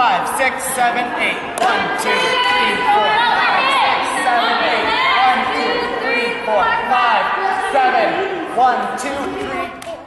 five, six, seven, eight. One, two, three, four, five, six, seven, eight. One, two, three, four, five, seven. One, two, three, four.